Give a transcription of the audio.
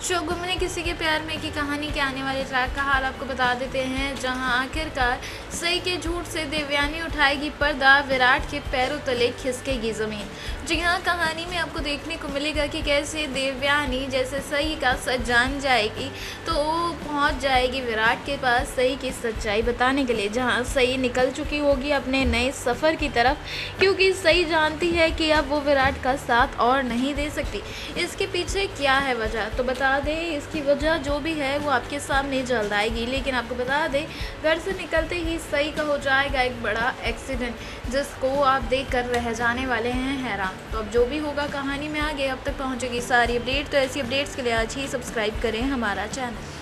शोगुम ने किसी के प्यार में की कहानी के आने वाले ट्रैक का हाल आपको बता देते हैं, जहाँ आखिरकार सही के झूठ से देवयानी उठाएगी पर्दा, विराट के पैरों तले खिसकेगी ज़मीन। जी हाँ कहानी में आपको देखने को मिलेगा कि कैसे देवयानी जैसे सही का सच जान जाएगी तो वो पहुँच जाएगी विराट के पास सही की सच्चाई बताने के लिए, जहाँ सही निकल चुकी होगी अपने नए सफ़र की तरफ़, क्योंकि सही जानती है कि अब वो विराट का साथ और नहीं दे सकती। इसके पीछे क्या है वजह? तो बता बता दें, इसकी वजह जो भी है वो आपके सामने जल्द आएगी। लेकिन आपको बता दें, घर से निकलते ही सही का हो जाएगा एक बड़ा एक्सीडेंट जिसको आप देख कर रह जाने वाले हैं, हैरान। तो अब जो भी होगा कहानी में आगे अब तक पहुँचेगी सारी अपडेट तो ऐसी अपडेट्स के लिए आज ही सब्सक्राइब करें हमारा चैनल